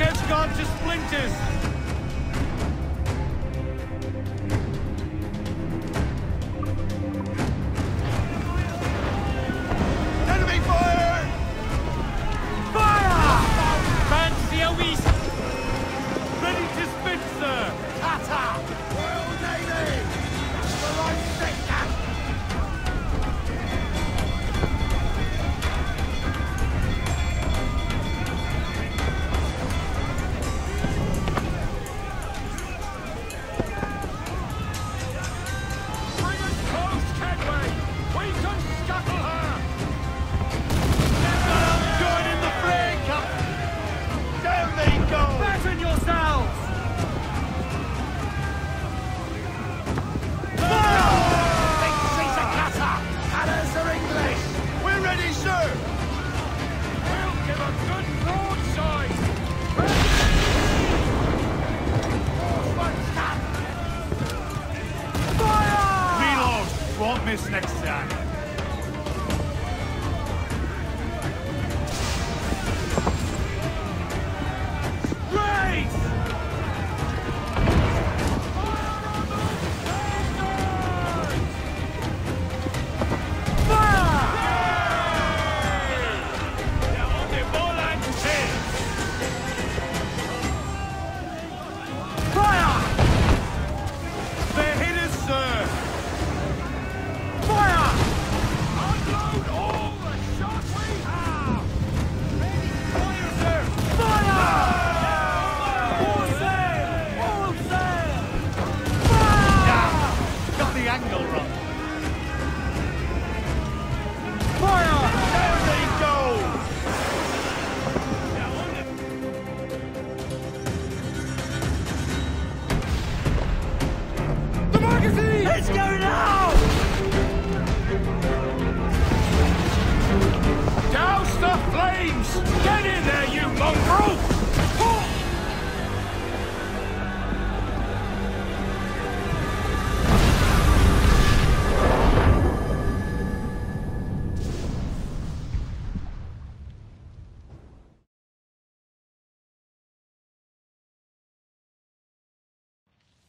Bulkhead's gone to splinters! Miss next time.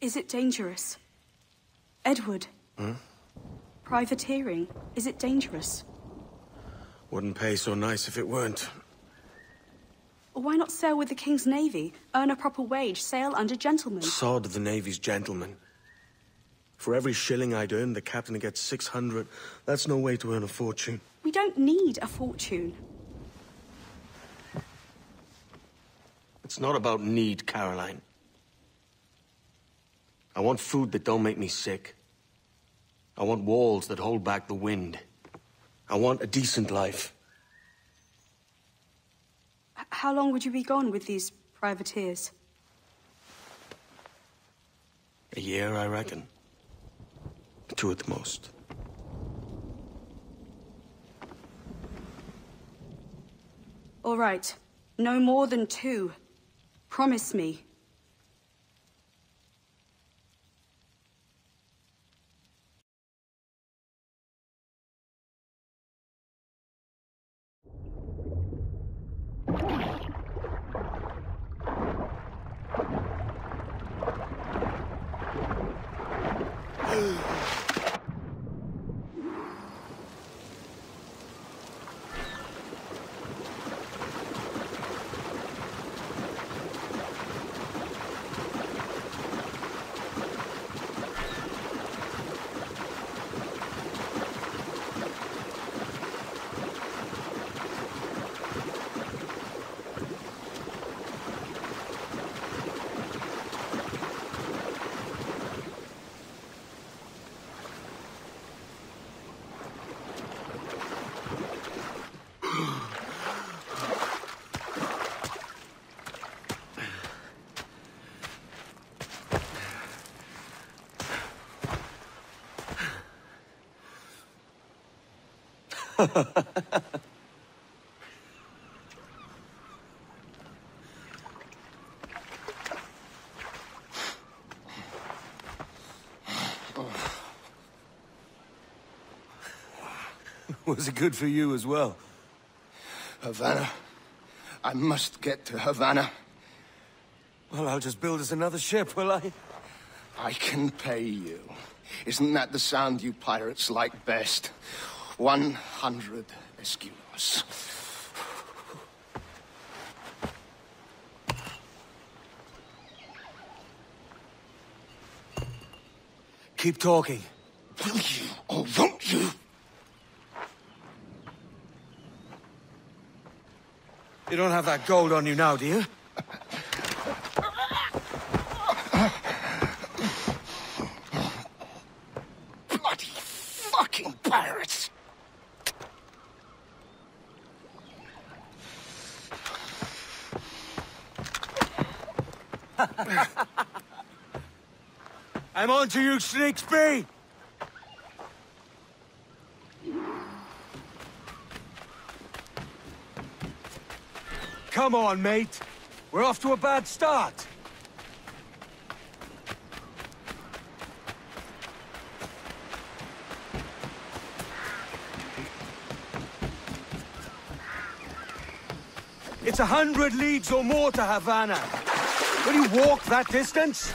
Is it dangerous? Edward? Privateering, is it dangerous? Wouldn't pay so nice if it weren't. Why not sail with the King's Navy, earn a proper wage, sail under gentlemen? Sod the Navy's gentlemen. For every shilling I'd earn, the captain gets 600. That's no way to earn a fortune. We don't need a fortune. It's not about need, Caroline. I want food that don't make me sick. I want walls that hold back the wind. I want a decent life. H- how long would you be gone with these privateers? A year, I reckon. Two at the most. All right, no more than two. Promise me. Was it good for you as well? Havana. I must get to Havana. Well, I'll just build us another ship, will I? I can pay you. Isn't that the sound you pirates like best? One hundred escudos. Keep talking. Will you or won't you? You don't have that gold on you now, do you? I'm on to you, Snakesby! Come on, mate. We're off to a bad start. It's a hundred leagues or more to Havana. Will you walk that distance?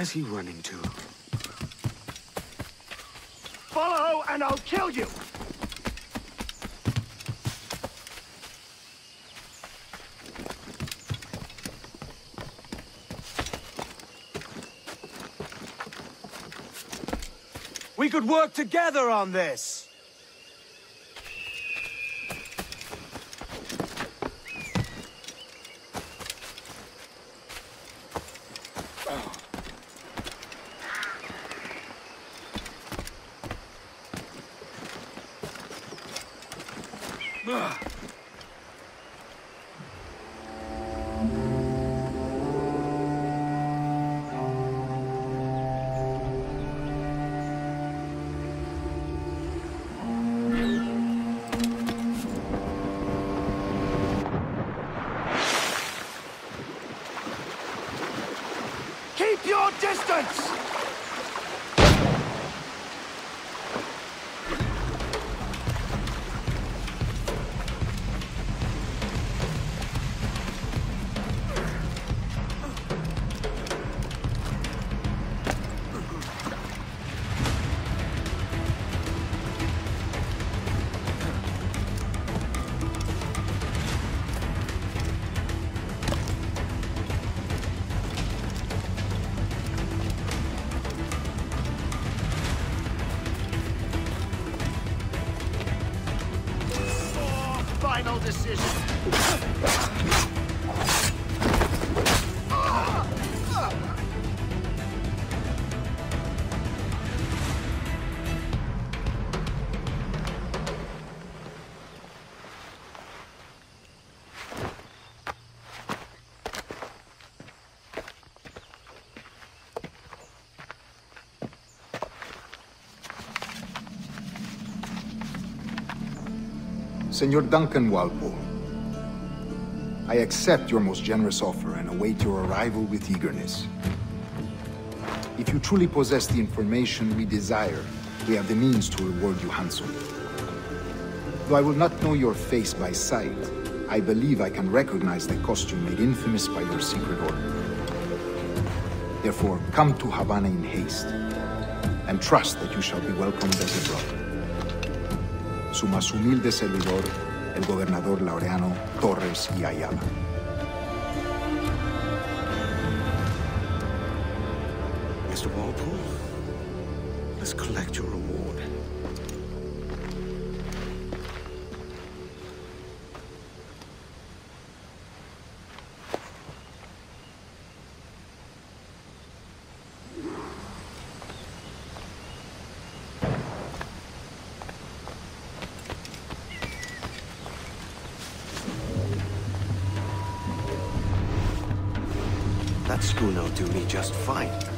Where's he running to? Follow and I'll kill you! We could work together on this! Keep Final decision. Senor Duncan Walpole. I accept your most generous offer and await your arrival with eagerness. If you truly possess the information we desire, we have the means to reward you handsomely. Though I will not know your face by sight, I believe I can recognize the costume made infamous by your secret order. Therefore, come to Havana in haste, and trust that you shall be welcomed as a brother. Su más humilde servidor, el gobernador Laureano Torres y Ayala. Mr. Walpole, let's collect your reward. That spoon'll do me just fine.